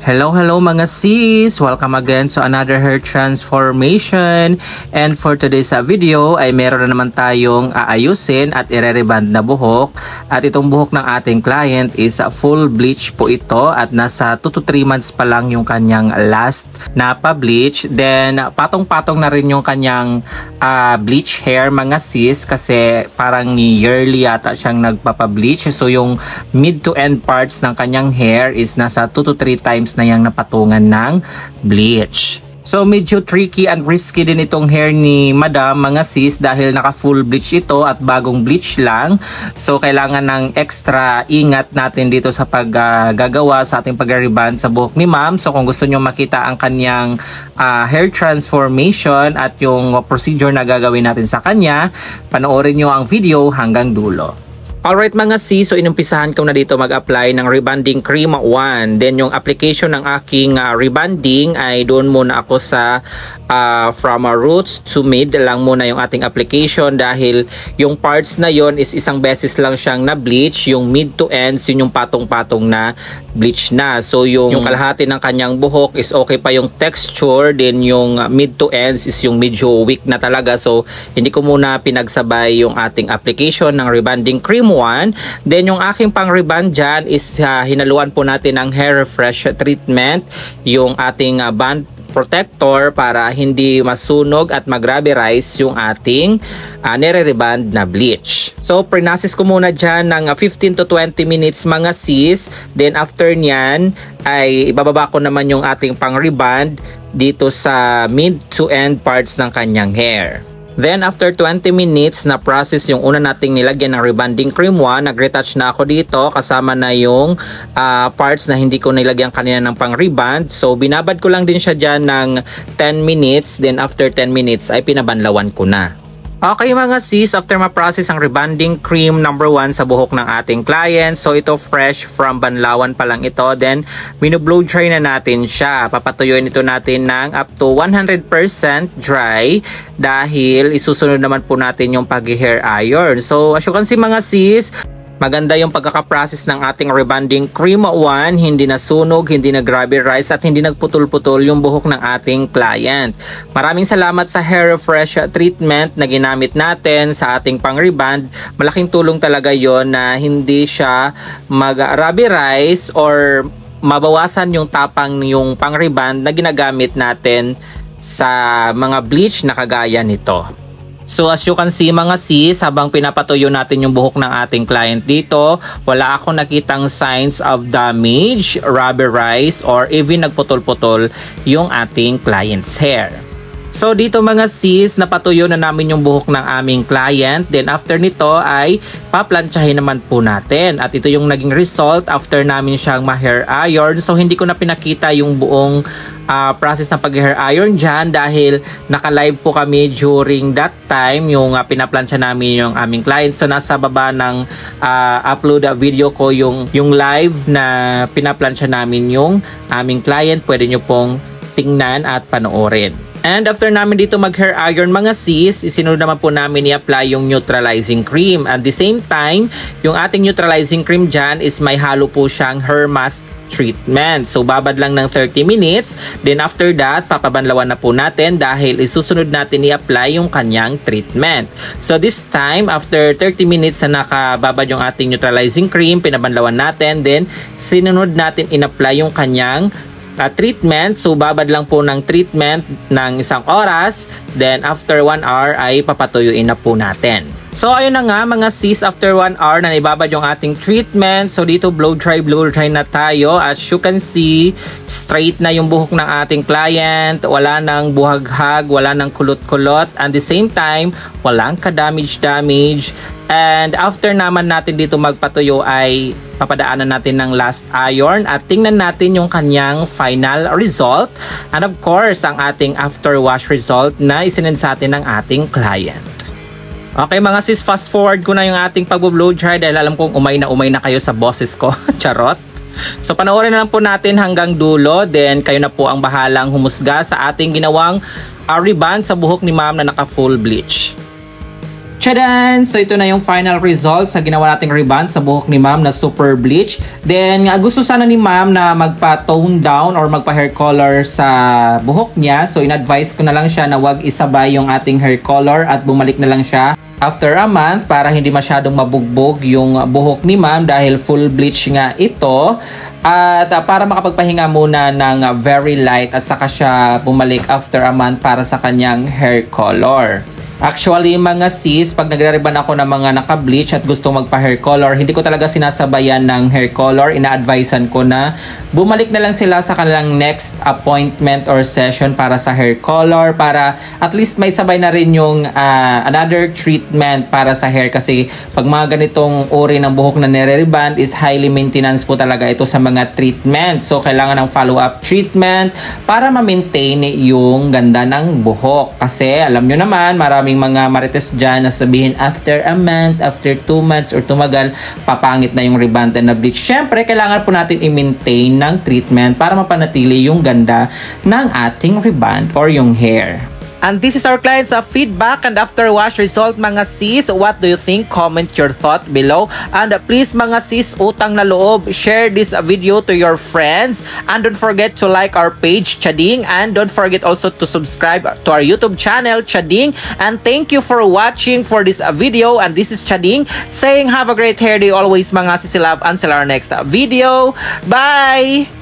Hello, hello mga sis! Welcome again to another hair transformation. And for today's uh, video ay meron na naman tayong aayusin at ire-reband na buhok. At itong buhok ng ating client is uh, full bleach po ito at nasa 2 to 3 months pa lang yung kanyang last na pa-bleach. Then patong-patong na rin yung kanyang uh, bleach hair mga sis kasi parang yearly yata siyang nagpapa-bleach. So yung mid to end parts ng kanyang hair is nasa 2 to 3 times times na yang napatungan ng bleach. So medyo tricky and risky din itong hair ni Madam mga sis dahil naka full bleach ito at bagong bleach lang. So kailangan ng extra ingat natin dito sa paggagawa uh, sa ating pag-reband sa buhok ni Ma'am. So kung gusto niyo makita ang kanyang uh, hair transformation at yung procedure na gagawin natin sa kanya, panoorin niyo ang video hanggang dulo. Alright mga C, so inumpisahan ko na dito mag-apply ng rebonding cream 1. Then yung application ng aking uh, rebonding ay doon muna ako sa uh, from uh, roots to mid lang muna yung ating application dahil yung parts na yon is isang beses lang siyang na bleach. Yung mid to ends yun yung patong-patong na bleach na. So yung, yung kalahati ng kanyang buhok is okay pa yung texture. Then yung mid to ends is yung medyo weak na talaga. So hindi ko muna pinagsabay yung ating application ng rebonding cream 1. Then yung aking pang reband dyan is uh, hinaluan po natin ng hair refresh treatment. Yung ating uh, band protector para hindi masunog at mag-rubberize yung ating uh, nire-reband na bleach. So, prinasis ko muna dyan ng 15 to 20 minutes mga sis. Then, after nyan, ay ibababa ko naman yung ating pang-reband dito sa mid to end parts ng kanyang hair. Then after 20 minutes na process yung una nating nilagyan ng rebonding cream 1, nag-retouch na ako dito kasama na yung uh, parts na hindi ko nilagyan kanina ng pang rebond. So binabad ko lang din siya dyan ng 10 minutes. Then after 10 minutes ay pinabanlawan ko na. Okay mga sis, after ma-process ang rebonding cream number 1 sa buhok ng ating client. So ito fresh from Banlawan pa lang ito. Then minu-blow dry na natin siya. Papatuyuin ito natin ng up to 100% dry dahil isusunod naman po natin yung pag-hair iron. So as you can see mga sis, Maganda yung pagkakaprocess ng ating rebonding cream 1, hindi nasunog, hindi nag-grabby rice at hindi nagputol-putol yung buhok ng ating client. Maraming salamat sa hair refresh treatment na ginamit natin sa ating pang-rebond. Malaking tulong talaga yon na hindi siya mag-grabby rice or mabawasan yung tapang yung pang-rebond na ginagamit natin sa mga bleach na kagaya nito. So as you can see mga sis, habang pinapatuyo natin yung buhok ng ating client dito, wala akong nakitang signs of damage, rubberize, or even nagputol-putol yung ating client's hair. So dito mga sis, napatuyo na namin yung buhok ng aming client. Then after nito ay paplantsahin naman po natin. At ito yung naging result after namin siyang ma-hair iron. So hindi ko na pinakita yung buong uh, process ng pag-hair iron dyan dahil naka-live po kami during that time yung uh, pinaplansya namin yung aming client. So nasa baba ng uh, upload video ko yung, yung live na pinaplansya namin yung aming client. Pwede nyo pong tingnan at panoorin. And after namin dito mag-hair iron mga sis, isinunod naman po namin i-apply yung neutralizing cream. At the same time, yung ating neutralizing cream dyan is may halo po siyang hair mask treatment. So, babad lang ng 30 minutes. Then, after that, papabanlawan na po natin dahil isusunod natin i-apply yung kanyang treatment. So, this time, after 30 minutes na nakababad yung ating neutralizing cream, pinabanlawan natin. Then, sinunod natin in-apply yung kanyang uh, treatment. So, babad lang po ng treatment ng isang oras. Then, after 1 hour ay papatuyuin na po natin. So, ayun na nga mga sis, after 1 hour na ibabad yung ating treatment. So, dito blow dry, blow dry na tayo. As you can see, straight na yung buhok ng ating client. Wala nang buhaghag, wala nang kulot-kulot. And the same time, walang ka-damage-damage. And after naman natin dito magpatuyo ay papadaanan natin ng last iron at tingnan natin yung kanyang final result and of course ang ating after wash result na isinend sa atin ng ating client. Okay mga sis, fast forward ko na yung ating pag-blow dry dahil alam kong umay na umay na kayo sa bosses ko. Charot. So panoorin na lang po natin hanggang dulo. Then kayo na po ang bahalang humusga sa ating ginawang uh, reband sa buhok ni ma'am na naka full bleach. Chadan! So ito na yung final result sa ginawa nating reband sa buhok ni ma'am na super bleach. Then gusto sana ni ma'am na magpa-tone down or magpa-hair color sa buhok niya. So in-advise ko na lang siya na wag isabay yung ating hair color at bumalik na lang siya after a month para hindi masyadong mabugbog yung buhok ni ma'am dahil full bleach nga ito at uh, para makapagpahinga muna ng very light at saka siya bumalik after a month para sa kanyang hair color. Actually, mga sis, pag nagre-reban ako ng mga naka-bleach at gusto magpa-hair color, hindi ko talaga sinasabayan ng hair color. Ina-advisean ko na bumalik na lang sila sa kanilang next appointment or session para sa hair color para at least may sabay na rin yung uh, another treatment para sa hair kasi pag mga ganitong uri ng buhok na nire-reband is highly maintenance po talaga ito sa mga treatment. So, kailangan ng follow-up treatment para ma-maintain yung ganda ng buhok. Kasi alam nyo naman, marami maraming mga marites dyan na sabihin after a month, after 2 months or tumagal, papangit na yung reband na bleach. Siyempre, kailangan po natin i-maintain ng treatment para mapanatili yung ganda ng ating reband or yung hair. And this is our client's uh, feedback and after wash result mga sis, what do you think? Comment your thought below. And uh, please mga sis, utang na loob, share this uh, video to your friends. And don't forget to like our page, Chading. And don't forget also to subscribe to our YouTube channel, Chading. And thank you for watching for this uh, video. And this is Chading saying have a great hair day always mga sis love until our next uh, video. Bye!